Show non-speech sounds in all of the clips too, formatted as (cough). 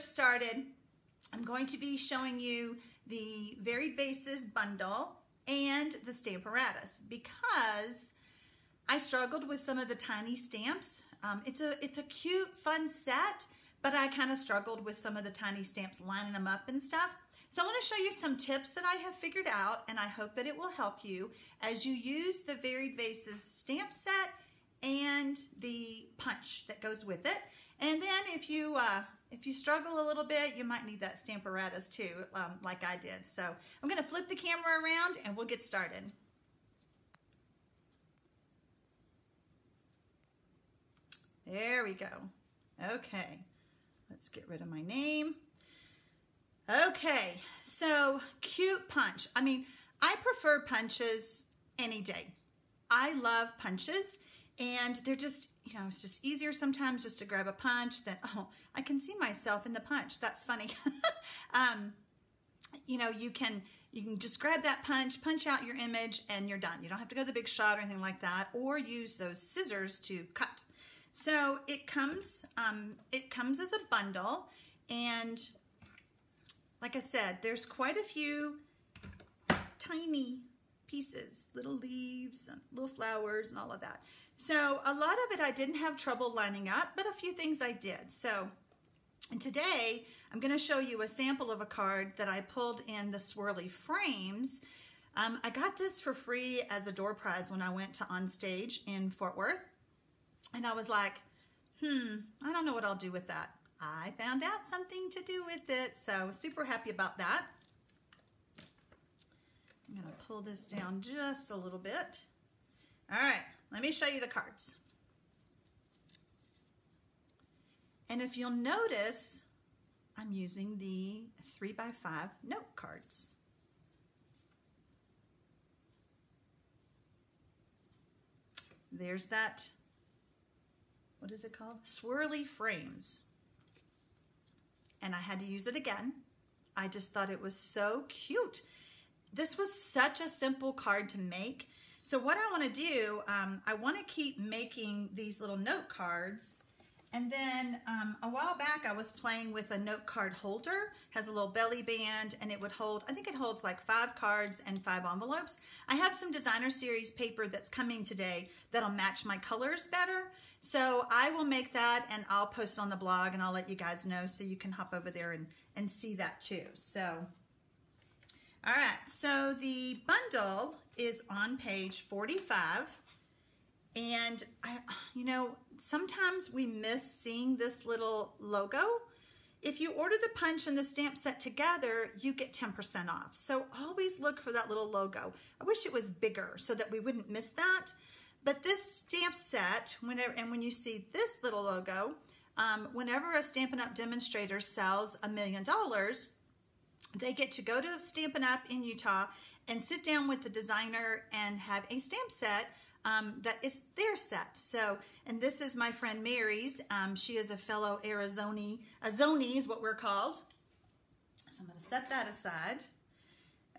first started, I'm going to be showing you the Varied Vases bundle and the Stamparatus because I struggled with some of the tiny stamps. Um, it's a it's a cute, fun set, but I kind of struggled with some of the tiny stamps, lining them up and stuff. So I want to show you some tips that I have figured out, and I hope that it will help you as you use the Varied Vases stamp set and the punch that goes with it. And then if you uh, if you struggle a little bit, you might need that Stamparatus too, um, like I did. So I'm going to flip the camera around and we'll get started. There we go. Okay, let's get rid of my name. Okay, so cute punch. I mean, I prefer punches any day. I love punches and they're just, you know, it's just easier sometimes just to grab a punch than, (laughs) oh, I can see myself in the punch. That's funny. (laughs) um, you know, you can, you can just grab that punch, punch out your image and you're done. You don't have to go to the big shot or anything like that or use those scissors to cut. So it comes, um, it comes as a bundle and like I said, there's quite a few tiny pieces, little leaves, and little flowers and all of that. So a lot of it I didn't have trouble lining up, but a few things I did. So and today I'm going to show you a sample of a card that I pulled in the swirly frames. Um, I got this for free as a door prize when I went to On Stage in Fort Worth. And I was like, hmm, I don't know what I'll do with that. I found out something to do with it, so super happy about that. I'm gonna pull this down just a little bit. All right, let me show you the cards. And if you'll notice, I'm using the three by five note cards. There's that what is it called? Swirly frames. And I had to use it again. I just thought it was so cute. This was such a simple card to make. So what I want to do, um, I want to keep making these little note cards. And then um, a while back, I was playing with a note card holder, has a little belly band, and it would hold, I think it holds like five cards and five envelopes. I have some designer series paper that's coming today that'll match my colors better. So I will make that and I'll post on the blog and I'll let you guys know so you can hop over there and, and see that too. So, all right, so the bundle is on page 45. And, I, you know, sometimes we miss seeing this little logo. If you order the punch and the stamp set together, you get 10% off. So always look for that little logo. I wish it was bigger so that we wouldn't miss that. But this stamp set, whenever and when you see this little logo, um, whenever a Stampin' Up! demonstrator sells a million dollars, they get to go to Stampin' Up! in Utah and sit down with the designer and have a stamp set um, that is their set. So, and this is my friend Mary's. Um, she is a fellow Arizona, Azoni is what we're called. So I'm to set that aside.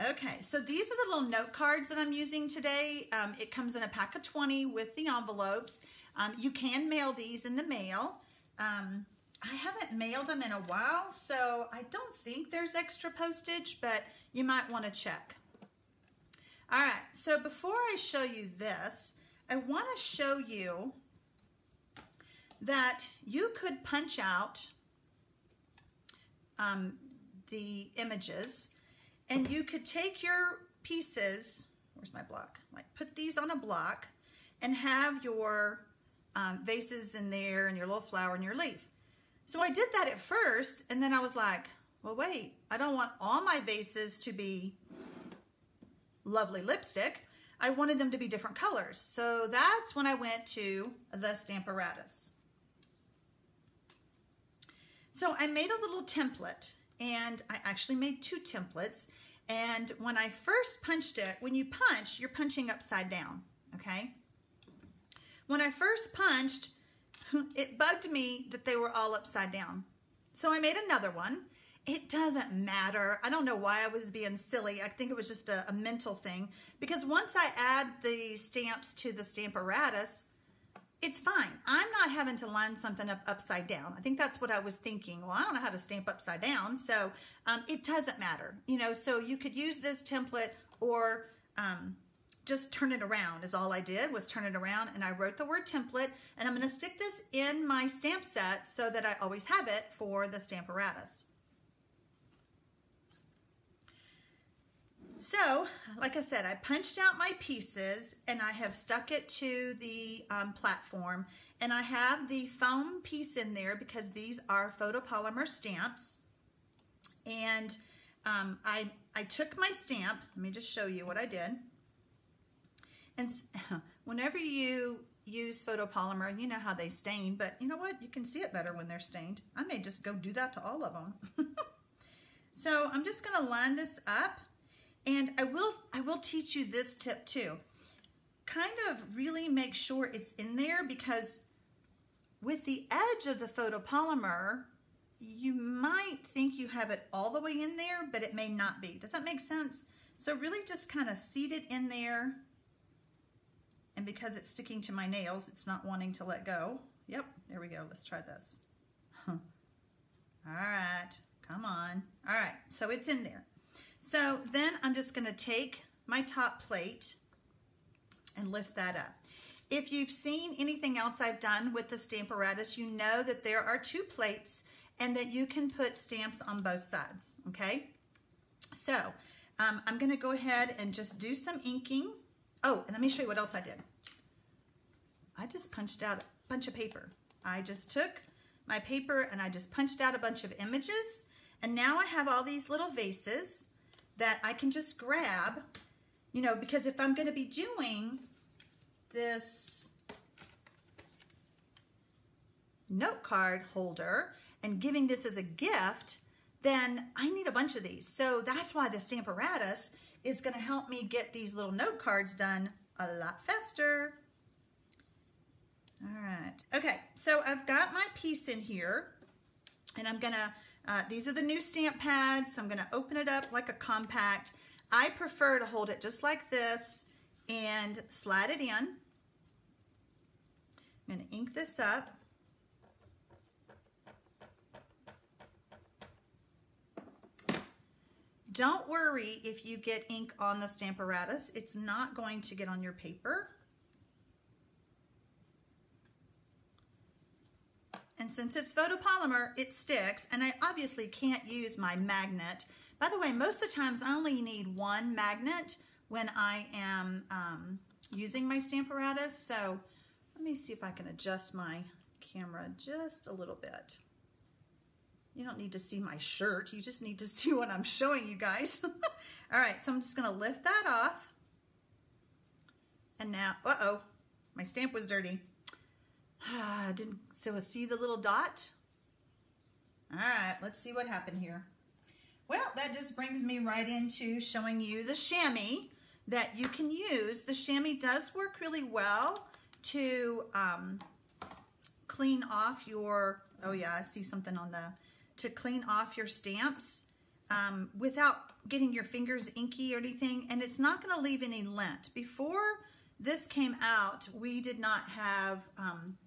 Okay, so these are the little note cards that I'm using today. Um, it comes in a pack of 20 with the envelopes. Um, you can mail these in the mail. Um, I haven't mailed them in a while, so I don't think there's extra postage, but you might want to check. All right, so before I show you this, I want to show you that you could punch out um, the images and you could take your pieces, where's my block? Like put these on a block and have your um, vases in there and your little flower and your leaf. So I did that at first and then I was like, well, wait, I don't want all my vases to be lovely lipstick. I wanted them to be different colors. So that's when I went to the Stamparatus. So I made a little template and I actually made two templates and when I first punched it, when you punch, you're punching upside down, okay? When I first punched, (laughs) it bugged me that they were all upside down. So I made another one. It doesn't matter. I don't know why I was being silly. I think it was just a, a mental thing. Because once I add the stamps to the Stamparatus, it's fine. I'm not having to line something up upside down. I think that's what I was thinking. Well, I don't know how to stamp upside down, so um, it doesn't matter. You know, so you could use this template or um, just turn it around is all I did was turn it around and I wrote the word template and I'm going to stick this in my stamp set so that I always have it for the Stamparatus. So, like I said, I punched out my pieces and I have stuck it to the um, platform and I have the foam piece in there because these are photopolymer stamps. And um, I, I took my stamp, let me just show you what I did. And (laughs) whenever you use photopolymer, you know how they stain, but you know what? You can see it better when they're stained. I may just go do that to all of them. (laughs) so I'm just gonna line this up and I will, I will teach you this tip too. Kind of really make sure it's in there because with the edge of the photopolymer, you might think you have it all the way in there, but it may not be. Does that make sense? So really just kind of seat it in there. And because it's sticking to my nails, it's not wanting to let go. Yep, there we go. Let's try this. (laughs) All right, come on. All right, so it's in there. So then I'm just gonna take my top plate and lift that up. If you've seen anything else I've done with the Stamparatus, you know that there are two plates and that you can put stamps on both sides, okay? So um, I'm gonna go ahead and just do some inking. Oh, and let me show you what else I did. I just punched out a bunch of paper. I just took my paper and I just punched out a bunch of images and now I have all these little vases that I can just grab, you know, because if I'm going to be doing this note card holder and giving this as a gift, then I need a bunch of these. So that's why the Stamparatus is going to help me get these little note cards done a lot faster. All right. Okay, so I've got my piece in here and I'm going to uh, these are the new stamp pads, so I'm gonna open it up like a compact. I prefer to hold it just like this and slide it in. I'm gonna ink this up. Don't worry if you get ink on the Stamparatus. It's not going to get on your paper. And since it's photopolymer, it sticks. And I obviously can't use my magnet. By the way, most of the times I only need one magnet when I am um, using my Stamparatus. So let me see if I can adjust my camera just a little bit. You don't need to see my shirt. You just need to (laughs) see what I'm showing you guys. (laughs) All right, so I'm just gonna lift that off. And now, uh-oh, my stamp was dirty. (sighs) Didn't so see the little dot? All right, let's see what happened here. Well, that just brings me right into showing you the chamois that you can use. The chamois does work really well to um, clean off your, oh yeah, I see something on the, to clean off your stamps um, without getting your fingers inky or anything. And it's not gonna leave any lint. Before this came out, we did not have um,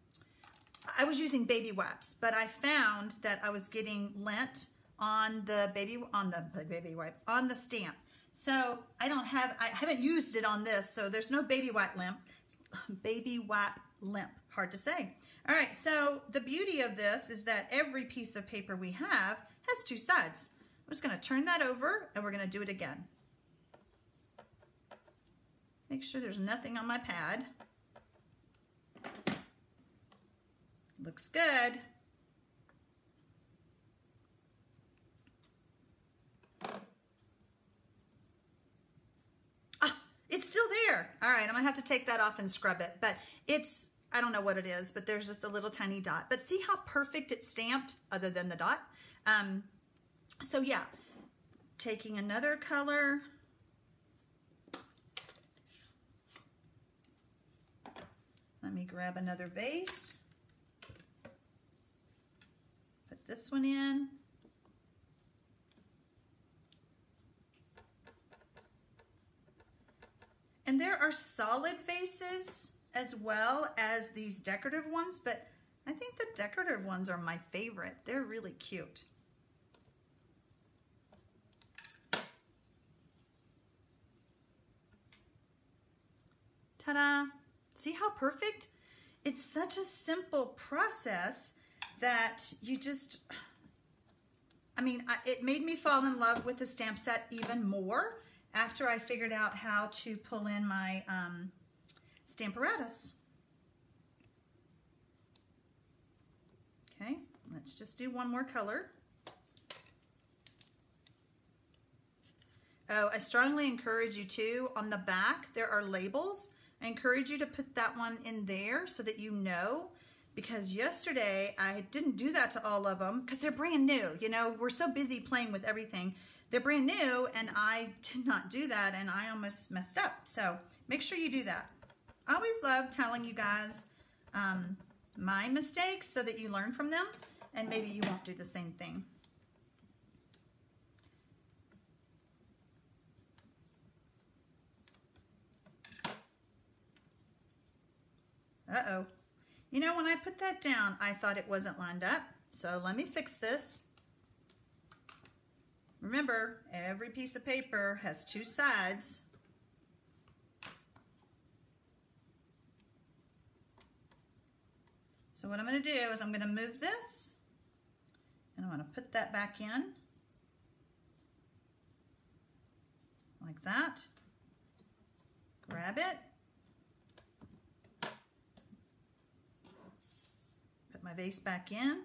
I was using baby wipes, but I found that I was getting lint on the baby on the baby wipe on the stamp. So I don't have I haven't used it on this, so there's no baby wipe limp. (laughs) Baby wipe limp, hard to say. All right, so the beauty of this is that every piece of paper we have has two sides. I'm just gonna turn that over and we're gonna do it again. Make sure there's nothing on my pad. Looks good. Ah, it's still there. All right, I'm gonna have to take that off and scrub it, but it's, I don't know what it is, but there's just a little tiny dot. But see how perfect it's stamped other than the dot? Um, so yeah, taking another color, Let me grab another vase. This one in. And there are solid vases as well as these decorative ones, but I think the decorative ones are my favorite. They're really cute. Ta-da! See how perfect? It's such a simple process that you just, I mean, it made me fall in love with the stamp set even more after I figured out how to pull in my um, Stamparatus. Okay, let's just do one more color. Oh, I strongly encourage you to, on the back, there are labels. I encourage you to put that one in there so that you know because yesterday I didn't do that to all of them because they're brand new. You know, we're so busy playing with everything. They're brand new and I did not do that and I almost messed up. So make sure you do that. I always love telling you guys um, my mistakes so that you learn from them and maybe you won't do the same thing. Uh-oh. You know, when I put that down, I thought it wasn't lined up. So let me fix this. Remember, every piece of paper has two sides. So what I'm going to do is I'm going to move this and I'm to put that back in like that. Grab it. My back in.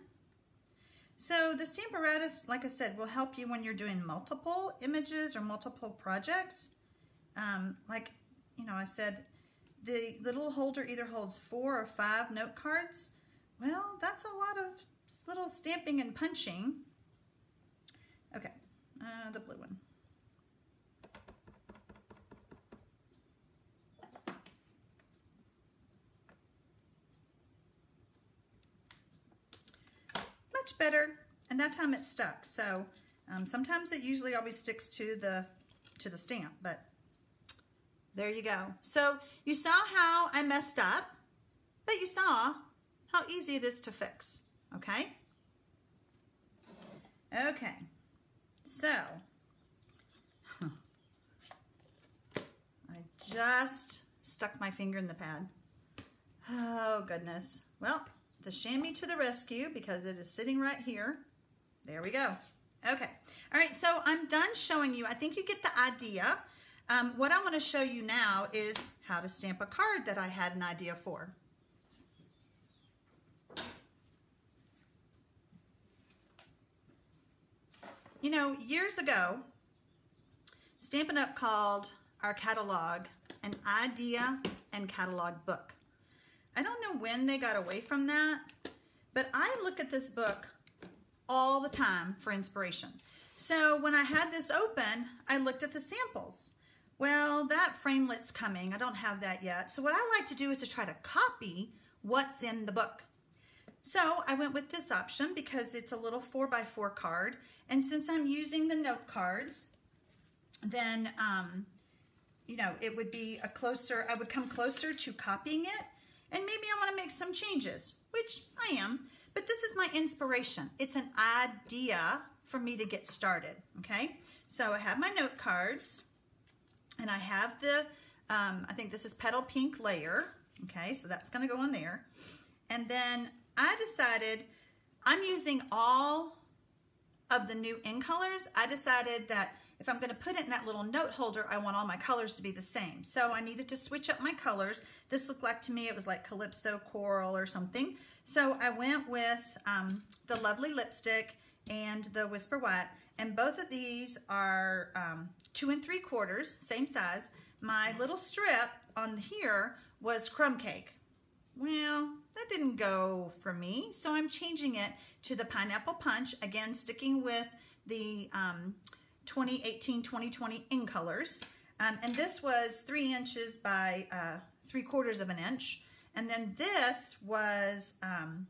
So the Stamparatus, like I said, will help you when you're doing multiple images or multiple projects. Um, like, you know, I said, the little holder either holds four or five note cards. Well, that's a lot of little stamping and punching. Okay, uh, the blue one. Better, and that time it stuck. So um, sometimes it usually always sticks to the to the stamp, but there you go. So you saw how I messed up, but you saw how easy it is to fix, okay? Okay, so I just stuck my finger in the pad. Oh, goodness. Well, the chamois to the rescue because it is sitting right here. There we go. Okay. All right, so I'm done showing you. I think you get the idea. Um, what I want to show you now is how to stamp a card that I had an idea for. You know, years ago, Stampin' Up! called our catalog an idea and catalog book. I don't know when they got away from that, but I look at this book all the time for inspiration. So when I had this open, I looked at the samples. Well, that framelet's coming. I don't have that yet. So what I like to do is to try to copy what's in the book. So I went with this option because it's a little 4x4 card. And since I'm using the note cards, then, um, you know, it would be a closer, I would come closer to copying it. And maybe I want to make some changes, which I am. But this is my inspiration. It's an idea for me to get started, okay? So I have my note cards, and I have the, um, I think this is Petal Pink layer, okay? So that's going to go on there. And then I decided I'm using all of the new in colors. I decided that if I'm going to put it in that little note holder, I want all my colors to be the same. So I needed to switch up my colors. This looked like to me, it was like Calypso Coral or something. So I went with um, the Lovely Lipstick and the Whisper White. And both of these are um, two and three quarters, same size. My little strip on here was Crumb Cake. Well, that didn't go for me, so I'm changing it to the Pineapple Punch, again, sticking with the 2018-2020 um, in colors. Um, and this was three inches by uh, three quarters of an inch. And then this was um,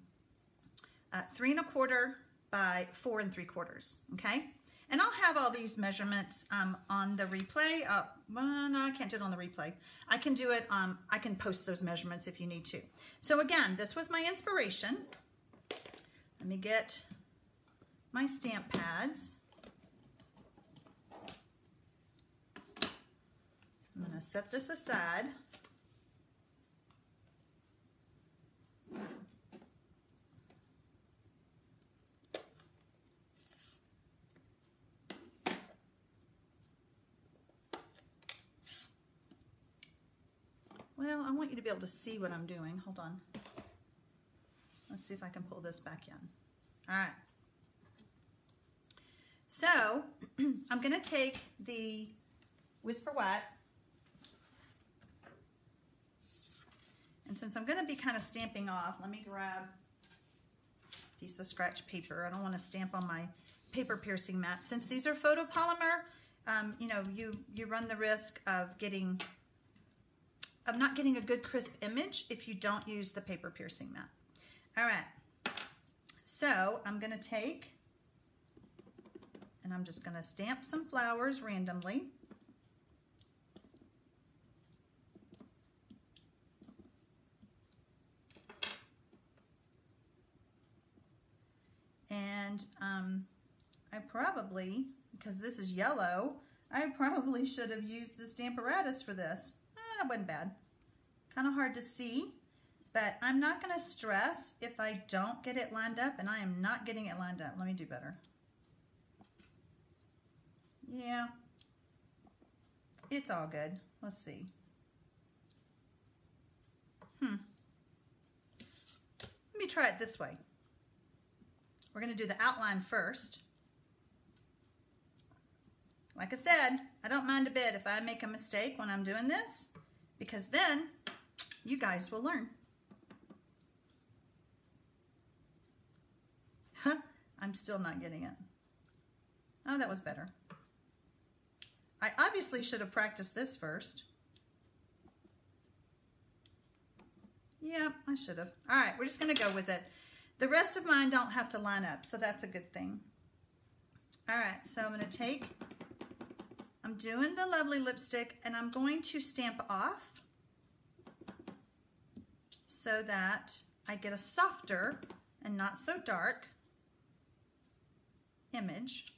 uh, three and a quarter by four and three quarters, okay? And I'll have all these measurements um, on the replay. I'll well, no, I can't do it on the replay. I can do it, um, I can post those measurements if you need to. So again, this was my inspiration. Let me get my stamp pads. I'm going to set this aside. Well, I want you to be able to see what I'm doing. Hold on. Let's see if I can pull this back in. All right. So (clears throat) I'm going to take the Whisper White and since I'm going to be kind of stamping off, let me grab a piece of scratch paper. I don't want to stamp on my paper piercing mat. Since these are photopolymer, um, you know, you, you run the risk of getting of not getting a good crisp image if you don't use the paper piercing mat. All right, so I'm gonna take and I'm just gonna stamp some flowers randomly. And um, I probably, because this is yellow, I probably should have used the Stamparatus for this that wasn't bad. Kind of hard to see, but I'm not going to stress if I don't get it lined up, and I am not getting it lined up. Let me do better. Yeah, it's all good. Let's see. Hmm. Let me try it this way. We're going to do the outline first. Like I said, I don't mind a bit if I make a mistake when I'm doing this because then you guys will learn. Huh, I'm still not getting it. Oh, that was better. I obviously should have practiced this first. Yeah, I should have. All right, we're just going to go with it. The rest of mine don't have to line up, so that's a good thing. All right, so I'm going to take I'm doing the Lovely lipstick and I'm going to stamp off so that I get a softer and not so dark image.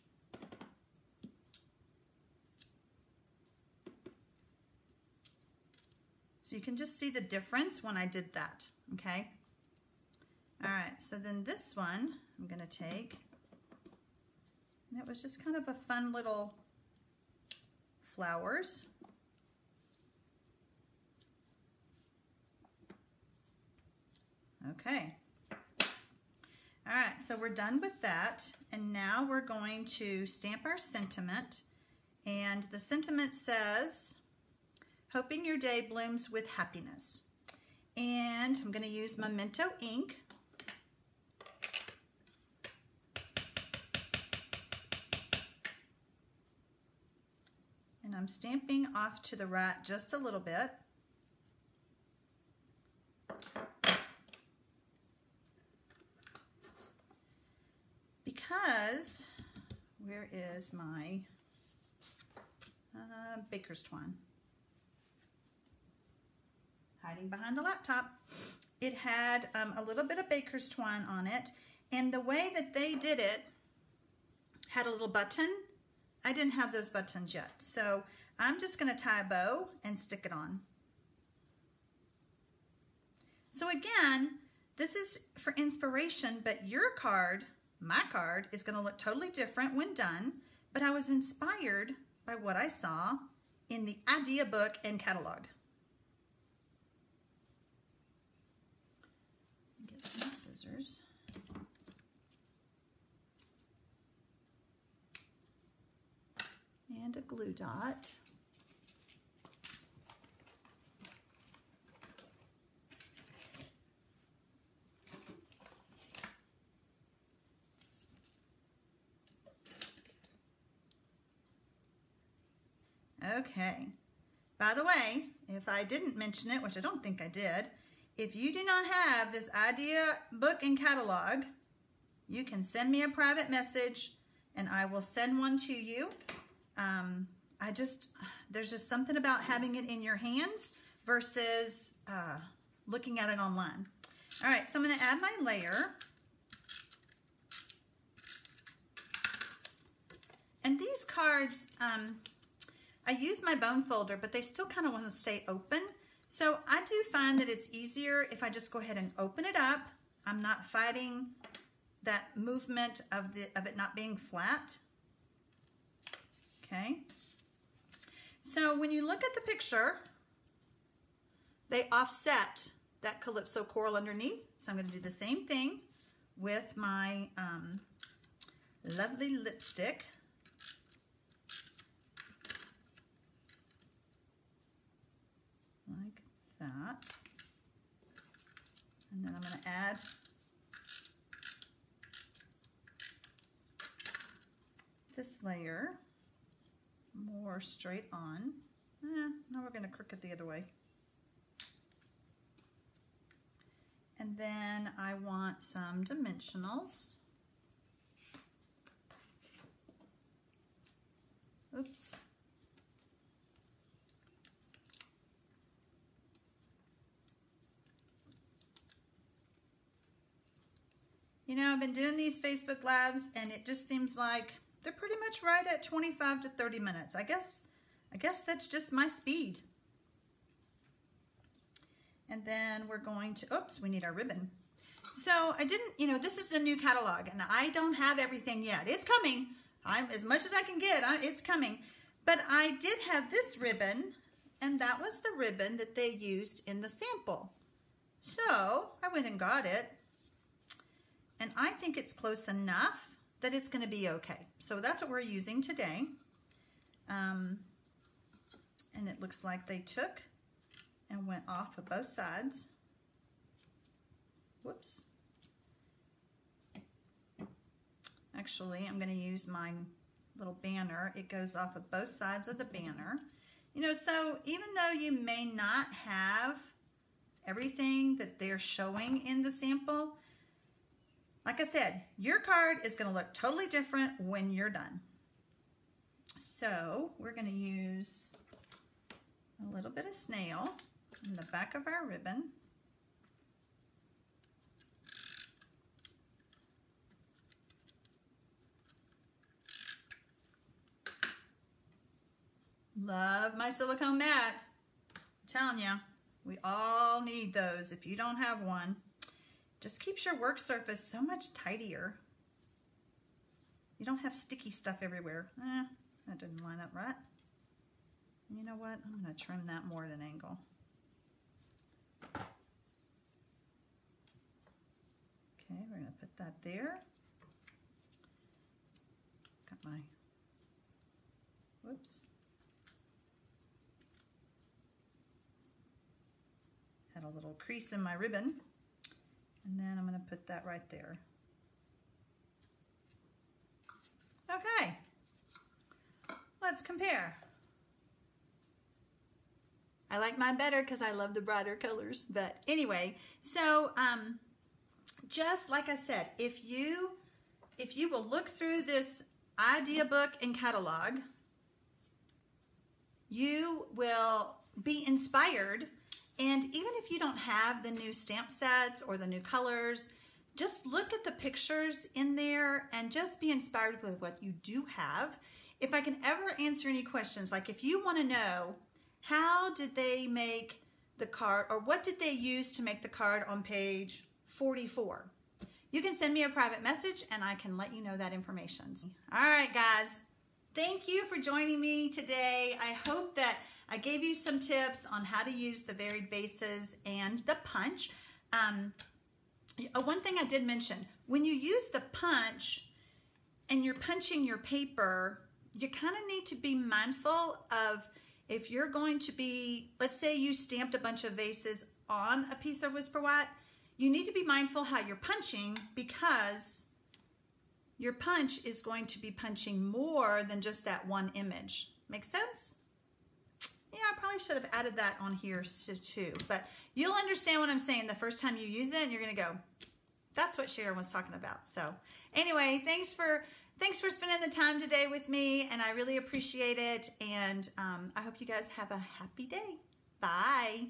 So you can just see the difference when I did that, okay? All right, so then this one I'm gonna take, it was just kind of a fun little flowers. Okay. All right, so we're done with that. And now we're going to stamp our sentiment. And the sentiment says, hoping your day blooms with happiness. And I'm gonna use Memento ink I'm stamping off to the right just a little bit. Because, where is my uh, Baker's Twine? Hiding behind the laptop. It had um, a little bit of Baker's Twine on it, and the way that they did it had a little button I didn't have those buttons yet. So I'm just gonna tie a bow and stick it on. So again, this is for inspiration, but your card, my card, is gonna look totally different when done, but I was inspired by what I saw in the idea book and catalog. Get some scissors. And a glue dot. Okay. By the way, if I didn't mention it, which I don't think I did, if you do not have this idea book and catalog, you can send me a private message and I will send one to you. Um, I just, There's just something about having it in your hands versus uh, looking at it online. All right, so I'm gonna add my layer. And these cards, um, I use my bone folder, but they still kind of want to stay open. So I do find that it's easier if I just go ahead and open it up. I'm not fighting that movement of, the, of it not being flat. Okay. So when you look at the picture, they offset that Calypso coral underneath. So I'm going to do the same thing with my um, lovely lipstick. Like that. And then I'm going to add this layer more straight on. Eh, now we're going to crook it the other way. And then I want some dimensionals. Oops. You know, I've been doing these Facebook Lives and it just seems like they're pretty much right at 25 to 30 minutes. I guess, I guess that's just my speed. And then we're going to, oops, we need our ribbon. So I didn't, you know, this is the new catalog and I don't have everything yet. It's coming. I'm as much as I can get, I, it's coming. But I did have this ribbon and that was the ribbon that they used in the sample. So I went and got it and I think it's close enough that it's going to be okay. So that's what we're using today. Um, and it looks like they took and went off of both sides. Whoops. Actually, I'm going to use my little banner. It goes off of both sides of the banner. You know, so even though you may not have everything that they're showing in the sample, like I said, your card is going to look totally different when you're done. So we're going to use a little bit of snail in the back of our ribbon. Love my silicone mat. I'm telling you, we all need those. If you don't have one, just keeps your work surface so much tidier. You don't have sticky stuff everywhere. Eh, that didn't line up right. You know what? I'm going to trim that more at an angle. Okay, we're going to put that there. Got my, whoops. Had a little crease in my ribbon. And then I'm going to put that right there. Okay, let's compare. I like mine better because I love the brighter colors. But anyway, so um, just like I said, if you if you will look through this idea book and catalog, you will be inspired and even if you don't have the new stamp sets or the new colors, just look at the pictures in there and just be inspired with what you do have. If I can ever answer any questions, like if you want to know how did they make the card or what did they use to make the card on page 44, you can send me a private message and I can let you know that information. All right, guys, thank you for joining me today. I hope that I gave you some tips on how to use the varied vases and the punch. Um, uh, one thing I did mention, when you use the punch and you're punching your paper, you kind of need to be mindful of if you're going to be, let's say you stamped a bunch of vases on a piece of Whisper White, you need to be mindful how you're punching because your punch is going to be punching more than just that one image. Make sense? Yeah, I probably should have added that on here too, but you'll understand what I'm saying the first time you use it and you're gonna go, that's what Sharon was talking about. So anyway, thanks for thanks for spending the time today with me and I really appreciate it. And um, I hope you guys have a happy day. Bye.